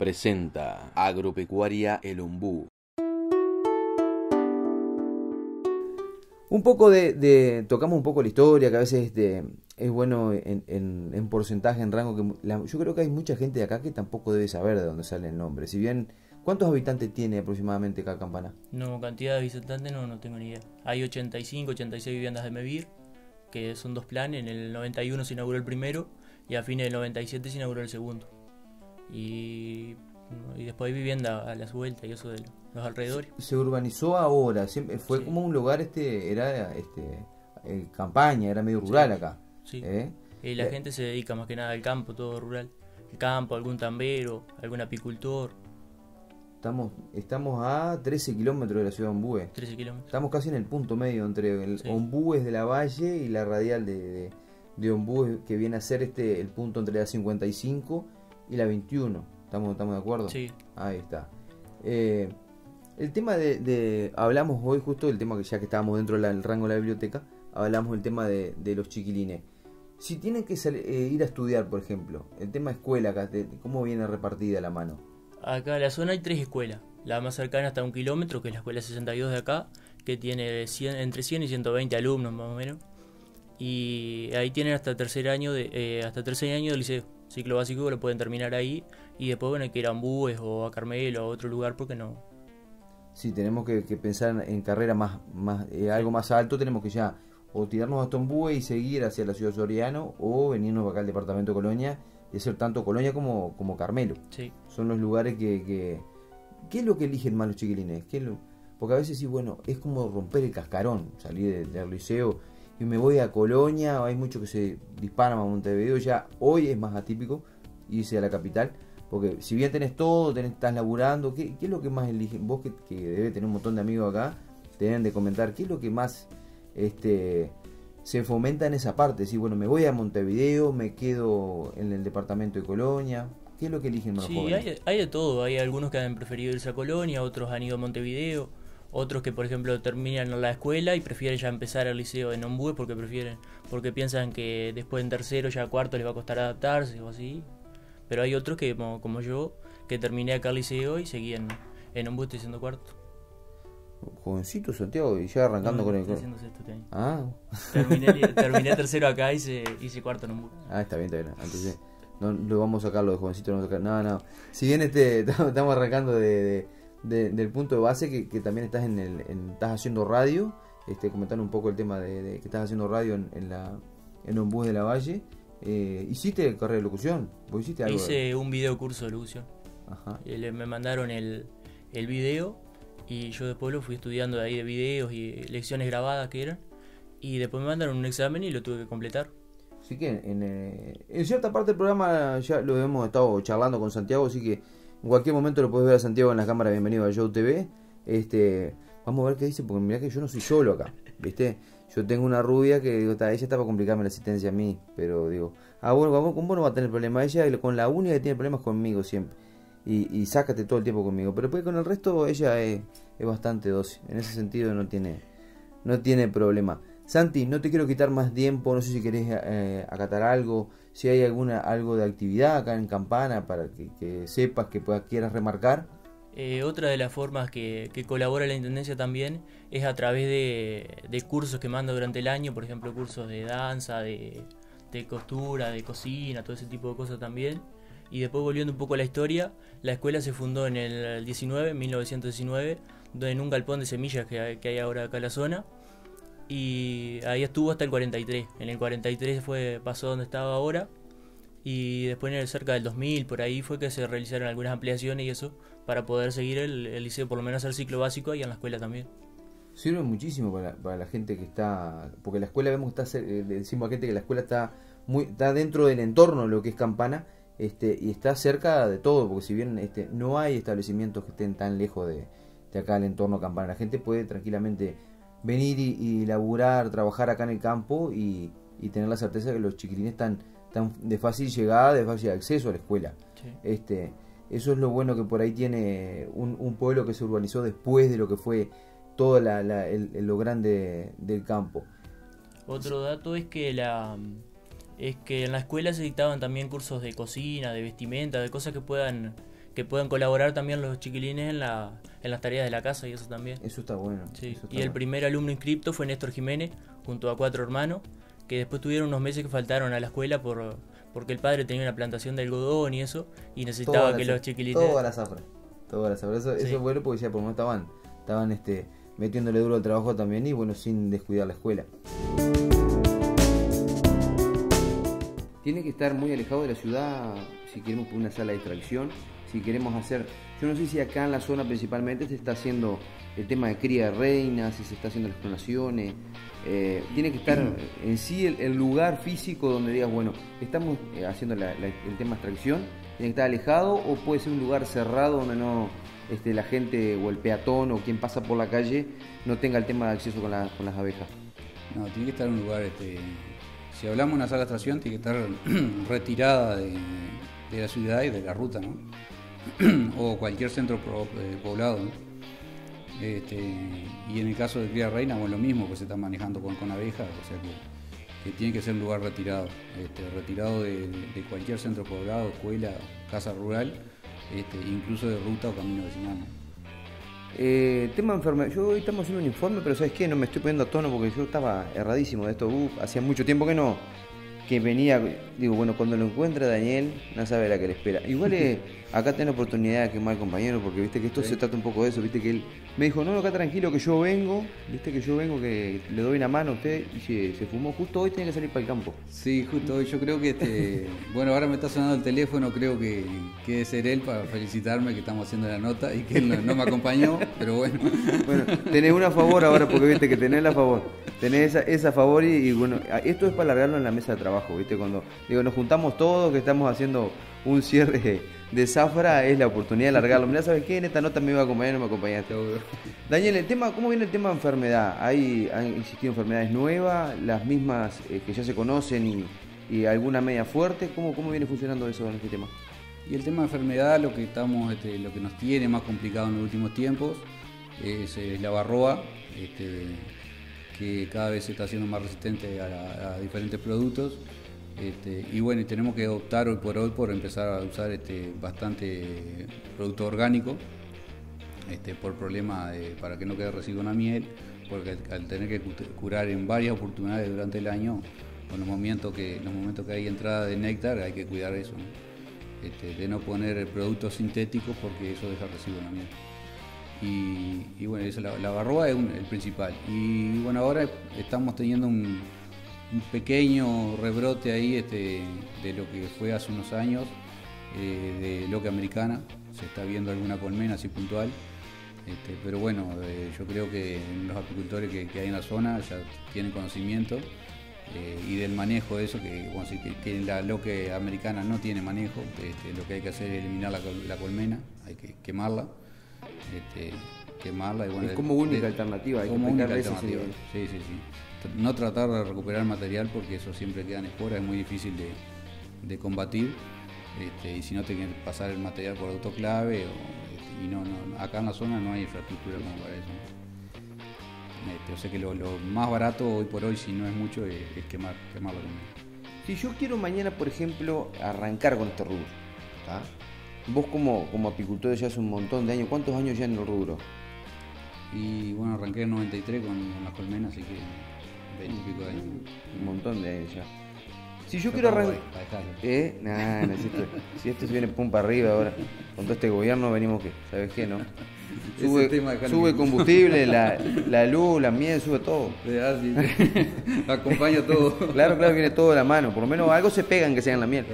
presenta Agropecuaria El Ombú. Un poco de, tocamos un poco la historia, que a veces este, es bueno en, en, porcentaje, en rango. que Yo creo que hay mucha gente de acá que tampoco debe saber de dónde sale el nombre. Si bien, ¿cuántos habitantes tiene aproximadamente cada campana? No, cantidad de visitantes no, no tengo ni idea. Hay 85, 86 viviendas de Mevir, que son dos planes. En el 91 se inauguró el primero y a fines del 97 se inauguró el segundo. Y, y después hay vivienda a las vueltas y eso de los alrededores. Se urbanizó ahora, siempre fue como un lugar, este era este eh, campaña, era medio rural acá. Sí. ¿eh? Y la eh, gente se dedica más que nada al campo, todo rural. El campo, algún tambero, algún apicultor. Estamos, estamos a 13 kilómetros de la ciudad de Ombúe. 13 kilómetros. Estamos casi en el punto medio entre el Ombúes de la Valle y la radial de, de, Ombúes, que viene a ser este el punto entre la 55 y la 21. ¿Estamos, estamos de acuerdo? Sí. Ahí está. Eh, el tema de, Hablamos hoy justo del tema que ya que estábamos dentro del rango de la biblioteca, hablamos del tema de, los chiquilines. Si tienen que eh, ir a estudiar, por ejemplo, el tema escuela acá, ¿cómo viene repartida la mano? Acá en la zona hay tres escuelas. La más cercana está a un kilómetro, que es la escuela 62 de acá, que tiene entre 100 y 120 alumnos más o menos. Y ahí tienen hasta tercer año de, eh, hasta tercer año del liceo. Ciclo básico lo pueden terminar ahí. Y después, bueno, hay que ir a Ambúes o a Carmelo o a otro lugar porque no. Sí, tenemos que, pensar en carrera más, más eh, algo más alto. Tenemos que ya o tirarnos hasta Ambúes y seguir hacia la ciudad Soriano o venirnos acá al departamento de Colonia y hacer tanto Colonia como, como Carmelo. Sí. Son los lugares que, que... ¿Qué es lo que eligen más los chiquilines? ¿Qué Porque a veces sí, bueno, es como romper el cascarón, salir del, liceo y me voy a Colonia, hay muchos que se disparan a Montevideo, ya hoy es más atípico irse a la capital, porque si bien tenés todo, tenés, estás laburando, ¿qué, ¿qué, es lo que más eligen? Vos que, que debe tener un montón de amigos acá, te deben de comentar, ¿qué es lo que más este, se fomenta en esa parte. Si bueno, me voy a Montevideo, me quedo en el departamento de Colonia. ¿Qué es lo que eligen los sí, Hay, de todo. Hay algunos que han preferido irse a Colonia, otros han ido a Montevideo, otros que por ejemplo terminan la escuela y prefieren ya empezar el liceo en Ombúe porque prefieren, porque piensan que después en tercero ya cuarto les va a costar adaptarse o así. Pero hay otros que como, yo, que terminé acá el liceo y seguí en, en estoy haciendo cuarto. Jovencito Santiago y ya arrancando con el. Este ah. Terminé, terminé, tercero acá y hice, hice cuarto en un Ah, está bien, está bien. Entonces, no lo vamos a sacar lo de jovencito. No, no, no. Si bien este, estamos arrancando de, del punto de base que, que también estás en el, estás haciendo radio, este, comentando un poco el tema de, que estás haciendo radio en, en, la en un bus de la Valle. Eh, ¿Hiciste carrera de locución? ¿Vos hiciste algo Hice un video curso de locución. Ajá. me mandaron el, el video y yo después lo fui estudiando de ahí de videos y lecciones grabadas que eran. Y después me mandaron un examen y lo tuve que completar. Así que en, eh, en cierta parte del programa ya lo hemos estado charlando con Santiago, así que en cualquier momento lo puedes ver a Santiago en la cámara. Bienvenido a Show TV. Este, vamos a ver qué dice, porque mirá que yo no soy solo acá, ¿viste? Yo tengo una rubia que digo, ella está para complicarme la asistencia a mí, pero digo, ah, bueno, con vos no va a tener problema. Ella con la única que tiene problemas conmigo siempre y, y sácate todo el tiempo conmigo. Pero pues con el resto ella es, es, bastante dócil. En ese sentido no tiene, no tiene problema. Santi, no te quiero quitar más tiempo, no sé si querés eh, acatar algo, si hay alguna algo de actividad acá en Campana para que, sepas, que puedas, quieras remarcar. Eh, otra de las formas que, colabora la Intendencia también es a través de, de, cursos que manda durante el año, por ejemplo cursos de danza, de, de costura, de cocina, todo ese tipo de cosas también. Y después volviendo un poco a la historia, la escuela se fundó en el 19, 1919, en un galpón de semillas que hay, que hay ahora acá en la zona. Y ahí estuvo hasta el 43. En el 43 fue, pasó donde estaba ahora. Y después en el cerca del 2000, por ahí fue que se realizaron algunas ampliaciones y eso, para poder seguir el, liceo, por lo menos el ciclo básico y en la escuela también. Sirve muchísimo para, la gente que está, porque la escuela vemos que está, eh, decimos a gente que la escuela está muy, está dentro del entorno de lo que es Campana, este, y está cerca de todo, porque si bien este, no hay establecimientos que estén tan lejos de, acá el entorno campana, la gente puede tranquilamente venir y, laburar, trabajar acá en el campo y, tener la certeza de que los chiquilines están, de fácil llegada, de fácil acceso a la escuela. Este, eso es lo bueno que por ahí tiene un, pueblo que se urbanizó después de lo que fue todo lo grande del campo. Otro dato es que la es que en la escuela se dictaban también cursos de cocina, de vestimenta, de cosas que puedan que puedan colaborar también los chiquilines en, la, en las tareas de la casa y eso también. Eso está bueno. Sí. eso está Y el bueno. primer alumno inscripto fue Néstor Jiménez, junto a cuatro hermanos, que después tuvieron unos meses que faltaron a la escuela por porque el padre tenía una plantación de algodón y eso, y necesitaba que los chiquilines... Toda la zafra. Toda la zafra. Eso, Sí. eso es bueno porque ya por lo menos estaban, estaban este, metiéndole duro al trabajo también y bueno, sin descuidar la escuela. Tiene que estar muy alejado de la ciudad si queremos una sala de extracción, si queremos hacer... Yo no sé si acá en la zona principalmente se está haciendo el tema de cría de reinas, si se está haciendo las clonaciones. eh, tiene que estar en sí el, el lugar físico donde digas, bueno, estamos eh, haciendo la- la- el tema de extracción, tiene que estar alejado o puede ser un lugar cerrado donde no este, la gente o el peatón o quien pasa por la calle no tenga el tema de acceso con, la- con las abejas. No, tiene que estar en un lugar, este, si hablamos de una sala de extracción, tiene que estar retirada de, la ciudad y de la ruta, o cualquier centro eh, poblado. Este, y en el caso de cría reina, bueno, lo mismo, pues se está manejando con, abejas, o sea que, que tiene que ser un lugar retirado, este, retirado de, de cualquier centro poblado, escuela, casa rural, este, incluso de ruta o camino vecinal. Eh, tema de enfermedad. Yo hoy estamos haciendo un informe, pero ¿sabes qué? No me estoy poniendo a tono porque yo estaba erradísimo de esto. Hacía mucho tiempo que no. Que venía. Digo, bueno, cuando lo encuentre Daniel, no sabe la que le espera. Igual eh, acá tengo oportunidad de quemar compañero porque viste que esto se trata un poco de eso. Viste que él me dijo, no, acá tranquilo que yo vengo. Viste que yo vengo, que le doy una mano a usted. Y se, se fumó. Justo hoy tenía que salir para el campo. Sí, justo hoy yo creo que este, bueno, ahora me está sonando el teléfono, creo que, que debe ser él para felicitarme que estamos haciendo la nota y que él no, no me acompañó, pero bueno. Bueno, tenés una a favor ahora porque viste que tenés la a favor. Tenés esa, esa favor y, bueno, esto es para alargarlo en la mesa de trabajo, viste, cuando digo nos juntamos todos que estamos haciendo un cierre de zafra, es la oportunidad de alargarlo. Mirá, ¿sabes qué? En esta nota me iba a acompañar, no me acompañaste. Daniel, el tema, ¿cómo viene el tema de enfermedad? ¿Hay, ¿Han existido enfermedades nuevas, las mismas eh, que ya se conocen y, y alguna media fuerte? ¿Cómo, ¿Cómo viene funcionando eso en este tema? Y el tema de enfermedad, lo que estamos, este, lo que nos tiene más complicado en los últimos tiempos es, la barroa, este, que cada vez se está haciendo más resistente a, diferentes productos. Este, y bueno, tenemos que optar hoy por hoy por empezar a usar este, bastante producto orgánico, este, por problema para que no quede residuo en la miel, porque al, tener que cu- curar en varias oportunidades durante el año, con los momentos que, los momentos que hay entrada de néctar, hay que cuidar eso. Este, de no poner productos sintéticos porque eso deja residuo en la miel. Y, bueno, la, barroa es el principal. Y bueno, ahora estamos teniendo un, pequeño rebrote ahí este, de lo que fue hace unos años, eh, de loca americana. Se está viendo alguna colmena así puntual. Este, pero bueno, eh, yo creo que los apicultores que, hay en la zona ya tienen conocimiento eh, y del manejo de eso, que, bueno, que la loque americana no tiene manejo, este, lo que hay que hacer es eliminar la colmena, hay que quemarla, este, quemarla y bueno, Es como única de- alternativa, hay que como única aplicarle ese alternativa. Sí, sí, sí. No tratar de recuperar material porque eso siempre queda en esporas, es muy difícil de, de combatir. Este, y si no, te que pasar el material por autoclave. O, este, y no, no, acá en la zona no hay infraestructura como para eso. Este, o sea que lo, lo más barato hoy por hoy, si no es mucho, es, es quemar, quemarlo también. Si yo quiero mañana, por ejemplo, arrancar con este rubro, ¿tá? Vos como, como apicultor ya hace un montón de años, ¿cuántos años ya en el rubro? Y bueno, arranqué en 93 con, con las colmenas, así que 20 y pico de años. Un montón de años ya. Si yo Pero quiero arrancar... ¿Eh? Nah, no, si, esto, si esto se viene pum para arriba ahora, con todo este gobierno venimos que, ¿sabes qué, no? Sube, sube combustible, la, la luz, la miel, sube todo. Ah, sí, sí. Acompaña todo. Claro, claro, viene todo de la mano. Por lo menos algo se pegan que sea en la miel.